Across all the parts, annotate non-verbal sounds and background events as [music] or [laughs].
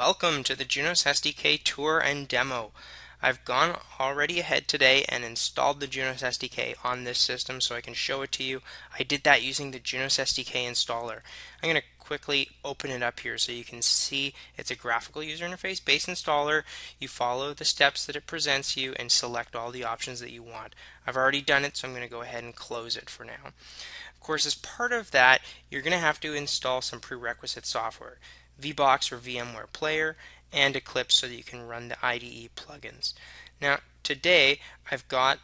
Welcome to the Junos SDK tour and demo. I've gone already ahead today and installed the Junos SDK on this system so I can show it to you. I did that using the Junos SDK installer. I'm going to quickly open it up here so you can see it's a graphical user interface base installer. You follow the steps that it presents you and select all the options that you want. I've already done it so I'm going to go ahead and close it for now. Of course as part of that you're going to have to install some prerequisite software. VBox or VMware Player, and Eclipse so that you can run the IDE plugins. Now today I've got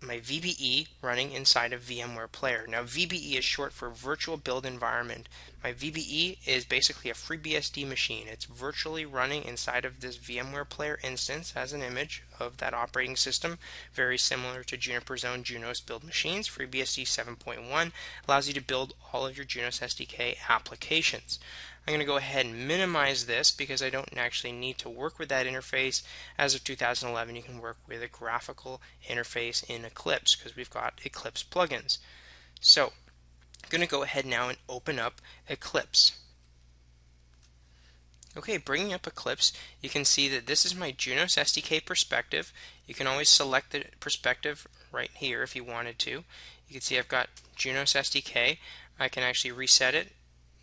my VBE running inside of VMware Player. Now VBE is short for Virtual Build Environment. My VBE is basically a FreeBSD machine. It's virtually running inside of this VMware Player instance as an image of that operating system, very similar to Juniper's own Junos build machines. FreeBSD 7.1 allows you to build all of your Junos SDK applications. I'm going to go ahead and minimize this because I don't actually need to work with that interface. As of 2011, you can work with a graphical interface in Eclipse because we've got Eclipse plugins. So going to go ahead now and open up Eclipse. Okay, bringing up Eclipse, you can see that this is my Junos SDK perspective. You can always select the perspective right here if you wanted to. You can see I've got Junos SDK. I can actually reset it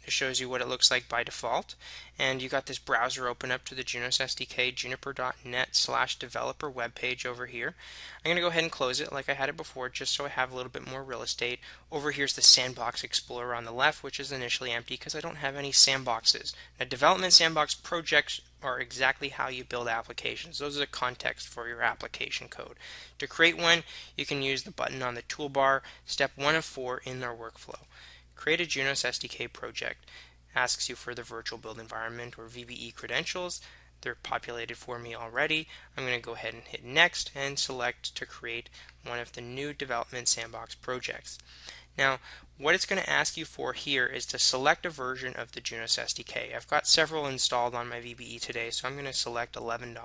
it shows you what it looks like by default. And you got this browser open up to the Junos SDK juniper.net slash developer webpage over here. I'm going to go ahead and close it like I had it before just so I have a little bit more real estate. Over here's the Sandbox Explorer on the left which is initially empty because I don't have any sandboxes. Now development sandbox projects are exactly how you build applications. Those are the context for your application code. To create one, you can use the button on the toolbar, step one of four in our workflow. Create a Junos SDK project. Asks you for the virtual build environment or VBE credentials. They're populated for me already. I'm going to go ahead and hit next and select to create one of the new development sandbox projects. Now, what it's going to ask you for here is to select a version of the Junos SDK. I've got several installed on my VBE today, so I'm going to select 11.1.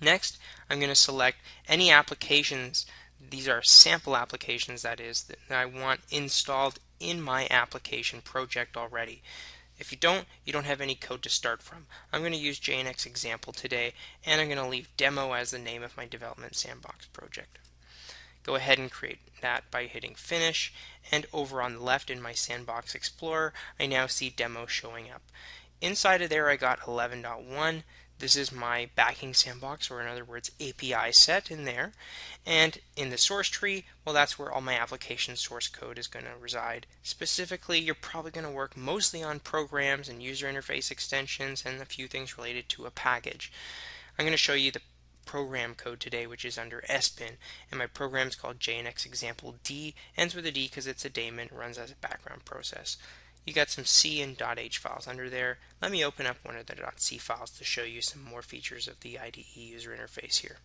Next, I'm going to select any applications these are sample applications that is that I want installed in my application project already. If you don't, you don't have any code to start from. I'm going to use JNX example today and I'm going to leave demo as the name of my development sandbox project. Go ahead and create that by hitting finish and over on the left in my sandbox explorer I now see demo showing up. Inside of there I got 11.1 this is my backing sandbox, or in other words, API set in there. And in the source tree, well, that's where all my application source code is going to reside. Specifically, you're probably going to work mostly on programs and user interface extensions and a few things related to a package. I'm going to show you the program code today, which is under SBIN, and my program is called JNX example D, ends with a D because it's a daemon, runs as a background process you got some C and .h files under there. Let me open up one of the .c files to show you some more features of the IDE user interface here.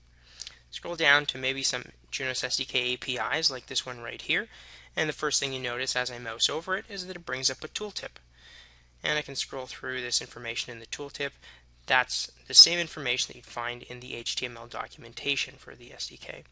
Scroll down to maybe some Junos SDK APIs like this one right here, and the first thing you notice as I mouse over it is that it brings up a tooltip. And I can scroll through this information in the tooltip. That's the same information that you'd find in the HTML documentation for the SDK.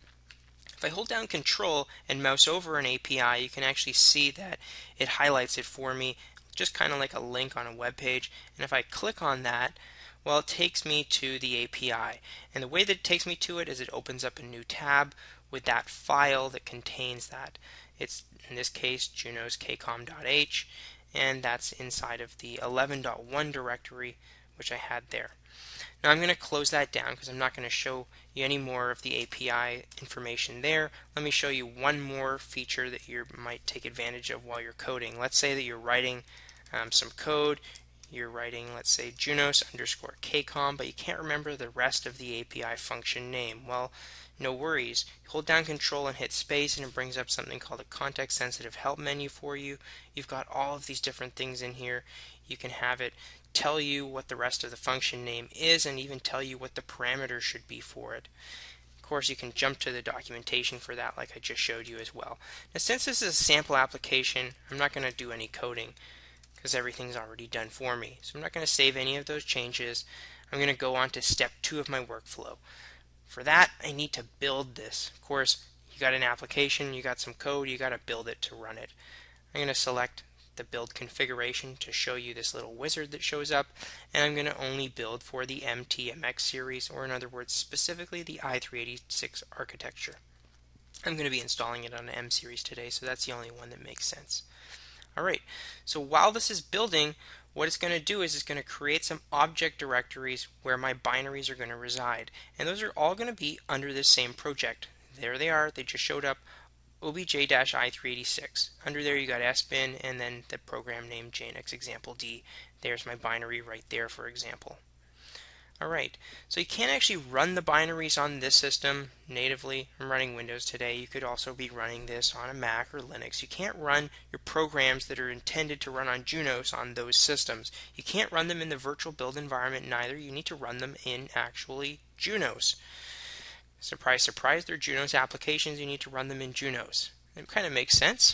If I hold down control and mouse over an API, you can actually see that it highlights it for me, just kind of like a link on a web page. And if I click on that, well, it takes me to the API. And the way that it takes me to it is it opens up a new tab with that file that contains that. It's, in this case, Junos kcom.h, and that's inside of the 11.1 directory, which I had there. Now I'm going to close that down because I'm not going to show you any more of the API information there. Let me show you one more feature that you might take advantage of while you're coding. Let's say that you're writing um, some code, you're writing let's say Junos underscore kcom, but you can't remember the rest of the API function name. Well, no worries. Hold down control and hit space and it brings up something called a context sensitive help menu for you. You've got all of these different things in here. You can have it tell you what the rest of the function name is and even tell you what the parameters should be for it. Of course, you can jump to the documentation for that like I just showed you as well. Now, since this is a sample application, I'm not going to do any coding because everything's already done for me. So I'm not going to save any of those changes. I'm going to go on to step two of my workflow. For that, I need to build this. Of course, you got an application, you got some code, you got to build it to run it. I'm going to select the build configuration to show you this little wizard that shows up and I'm going to only build for the MTMX series or in other words specifically the i386 architecture. I'm going to be installing it on an M series today so that's the only one that makes sense. Alright, so while this is building what it's going to do is it's going to create some object directories where my binaries are going to reside and those are all going to be under this same project. There they are, they just showed up obj-i386. Under there you got sbin and then the program name JNX example D. There's my binary right there for example. Alright, so you can't actually run the binaries on this system natively. I'm running Windows today. You could also be running this on a Mac or Linux. You can't run your programs that are intended to run on Junos on those systems. You can't run them in the virtual build environment neither. You need to run them in actually Junos. Surprise, surprise, they're Junos applications. You need to run them in Junos. It kind of makes sense.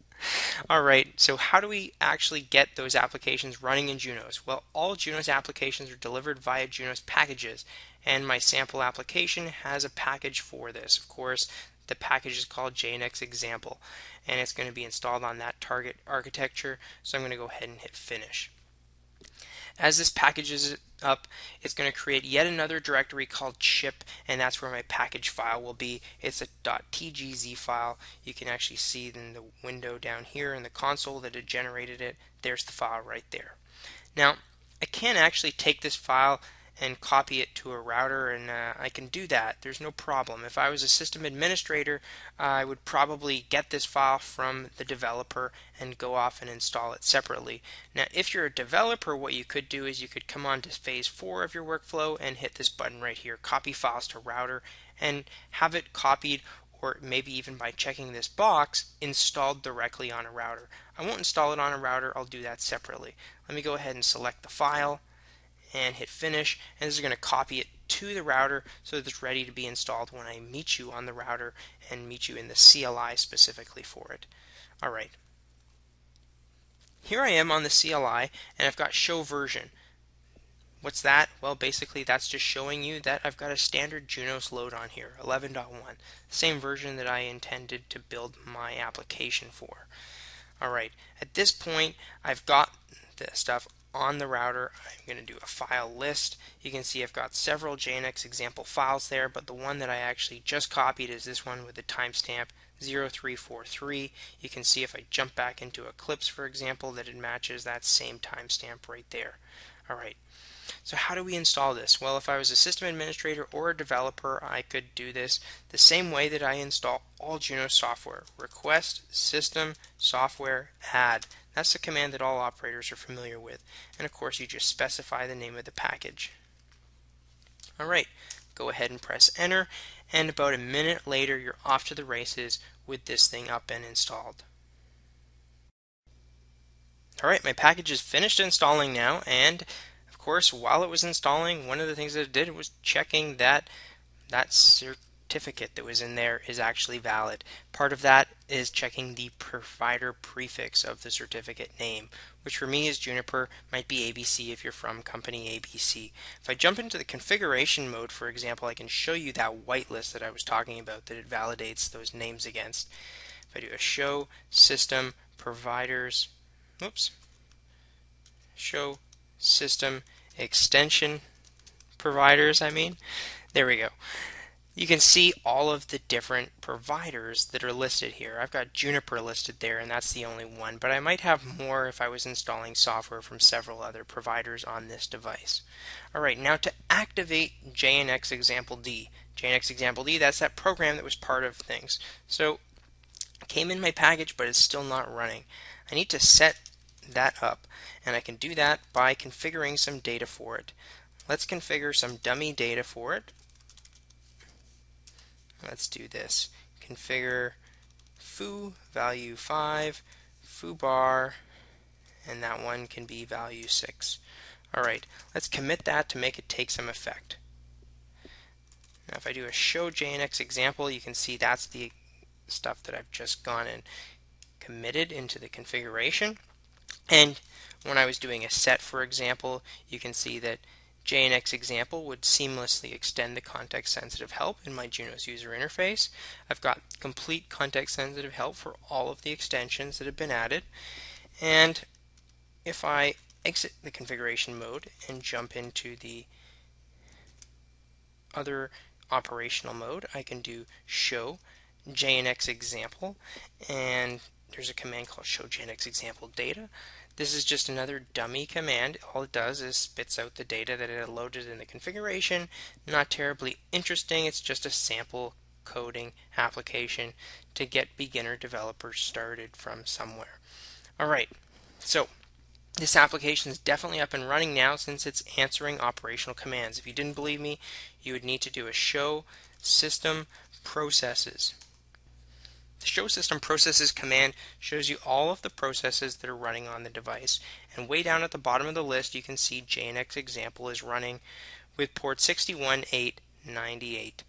[laughs] all right, so how do we actually get those applications running in Junos? Well, all Junos applications are delivered via Junos packages, and my sample application has a package for this. Of course, the package is called JNX example, and it's going to be installed on that target architecture, so I'm going to go ahead and hit finish. As this packages up, it's going to create yet another directory called ship, and that's where my package file will be. It's a .tgz file. You can actually see in the window down here in the console that it generated it. There's the file right there. Now, I can actually take this file and copy it to a router and uh, I can do that. There's no problem. If I was a system administrator, uh, I would probably get this file from the developer and go off and install it separately. Now if you're a developer, what you could do is you could come on to phase 4 of your workflow and hit this button right here, copy files to router, and have it copied or maybe even by checking this box, installed directly on a router. I won't install it on a router, I'll do that separately. Let me go ahead and select the file and hit finish and this is going to copy it to the router so that it's ready to be installed when I meet you on the router and meet you in the CLI specifically for it. Alright. Here I am on the CLI and I've got show version. What's that? Well basically that's just showing you that I've got a standard Junos load on here, 11.1. Same version that I intended to build my application for. Alright, at this point I've got the stuff on the router. I'm going to do a file list. You can see I've got several JNX example files there, but the one that I actually just copied is this one with the timestamp 0343. You can see if I jump back into Eclipse, for example, that it matches that same timestamp right there. Alright, so how do we install this? Well, if I was a system administrator or a developer, I could do this the same way that I install all Junos software. Request system software add. That's the command that all operators are familiar with. And of course, you just specify the name of the package. Alright, go ahead and press enter. And about a minute later, you're off to the races with this thing up and installed. Alright, my package is finished installing now, and of course, while it was installing, one of the things that it did was checking that that certificate that was in there is actually valid. Part of that is checking the provider prefix of the certificate name, which for me is Juniper, might be ABC if you're from company ABC. If I jump into the configuration mode, for example, I can show you that whitelist that I was talking about that it validates those names against. If I do a show system providers, oops, show system extension providers, I mean, there we go you can see all of the different providers that are listed here. I've got Juniper listed there and that's the only one, but I might have more if I was installing software from several other providers on this device. Alright, now to activate JNX Example D. JNX Example D, that's that program that was part of things. So, came in my package, but it's still not running. I need to set that up, and I can do that by configuring some data for it. Let's configure some dummy data for it. Let's do this. Configure foo value 5, foo bar, and that one can be value 6. Alright, let's commit that to make it take some effect. Now if I do a show JNX example, you can see that's the stuff that I've just gone and committed into the configuration. And when I was doing a set, for example, you can see that JNX example would seamlessly extend the context-sensitive help in my Junos user interface. I've got complete context-sensitive help for all of the extensions that have been added. And if I exit the configuration mode and jump into the other operational mode, I can do show JNX example and there's a command called show JNX example data. This is just another dummy command. All it does is spits out the data that it loaded in the configuration. Not terribly interesting. It's just a sample coding application to get beginner developers started from somewhere. Alright, so this application is definitely up and running now since it's answering operational commands. If you didn't believe me, you would need to do a show system processes. The show system processes command shows you all of the processes that are running on the device. And way down at the bottom of the list, you can see JNX example is running with port 61898.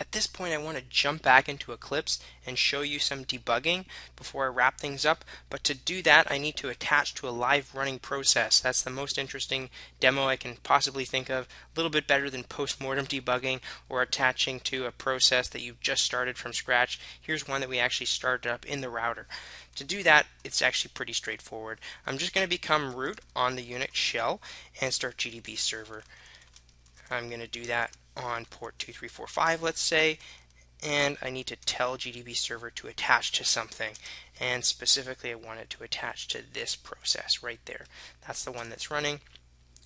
At this point I want to jump back into Eclipse and show you some debugging before I wrap things up but to do that I need to attach to a live running process. That's the most interesting demo I can possibly think of. A little bit better than post-mortem debugging or attaching to a process that you've just started from scratch. Here's one that we actually started up in the router. To do that it's actually pretty straightforward. I'm just going to become root on the Unix shell and start GDB server. I'm going to do that on port 2345, let's say, and I need to tell GDB server to attach to something. And specifically, I want it to attach to this process right there. That's the one that's running.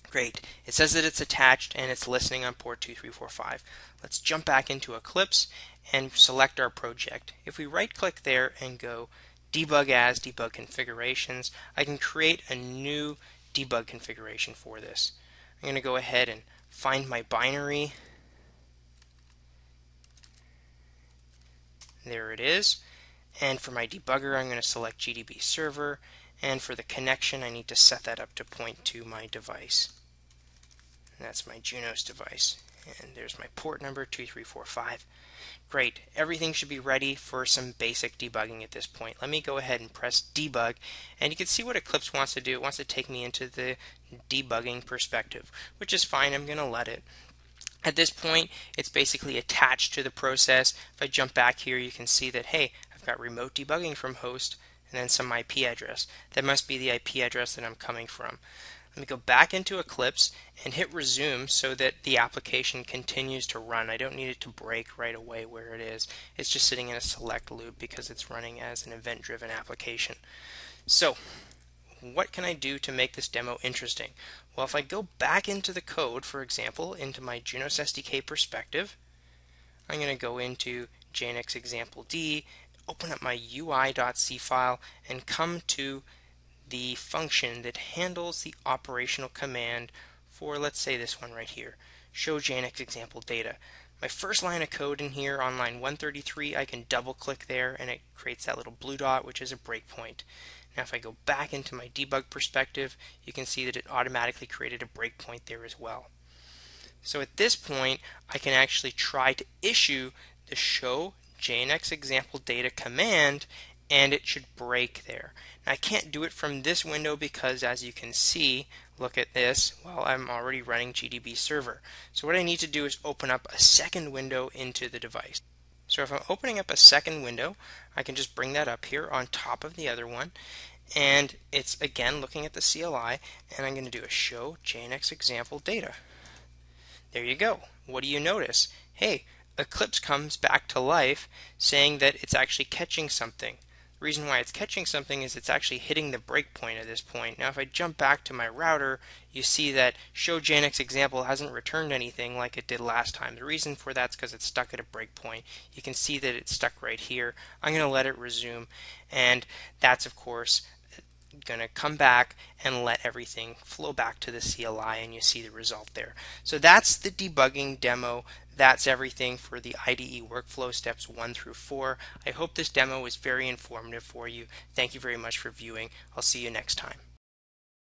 Great. It says that it's attached and it's listening on port 2345. Let's jump back into Eclipse and select our project. If we right click there and go debug as debug configurations, I can create a new debug configuration for this. I'm going to go ahead and find my binary There it is. And for my debugger, I'm going to select GDB server. And for the connection, I need to set that up to point to my device. And that's my Junos device. And there's my port number, 2345. Great. Everything should be ready for some basic debugging at this point. Let me go ahead and press debug. And you can see what Eclipse wants to do. It wants to take me into the debugging perspective, which is fine. I'm going to let it. At this point, it's basically attached to the process. If I jump back here, you can see that, hey, I've got remote debugging from host and then some IP address. That must be the IP address that I'm coming from. Let me go back into Eclipse and hit resume so that the application continues to run. I don't need it to break right away where it is. It's just sitting in a select loop because it's running as an event-driven application. So what can I do to make this demo interesting? Well, if I go back into the code, for example, into my Junos SDK perspective, I'm going to go into JNX example D, open up my UI.c file, and come to the function that handles the operational command for, let's say, this one right here, show JNX example data. My first line of code in here on line 133, I can double click there and it creates that little blue dot, which is a breakpoint. Now if I go back into my debug perspective, you can see that it automatically created a breakpoint there as well. So at this point, I can actually try to issue the show JNX example data command and it should break there. Now I can't do it from this window because as you can see, look at this, well I'm already running GDB server. So what I need to do is open up a second window into the device. So if I'm opening up a second window, I can just bring that up here on top of the other one. And it's again looking at the CLI, and I'm going to do a show JNX example data. There you go. What do you notice? Hey, Eclipse comes back to life saying that it's actually catching something. The reason why it's catching something is it's actually hitting the breakpoint at this point. Now if I jump back to my router, you see that show JNX example hasn't returned anything like it did last time. The reason for that is because it's stuck at a breakpoint. You can see that it's stuck right here. I'm going to let it resume and that's of course going to come back and let everything flow back to the CLI and you see the result there. So that's the debugging demo. That's everything for the IDE workflow steps 1 through 4. I hope this demo was very informative for you. Thank you very much for viewing. I'll see you next time.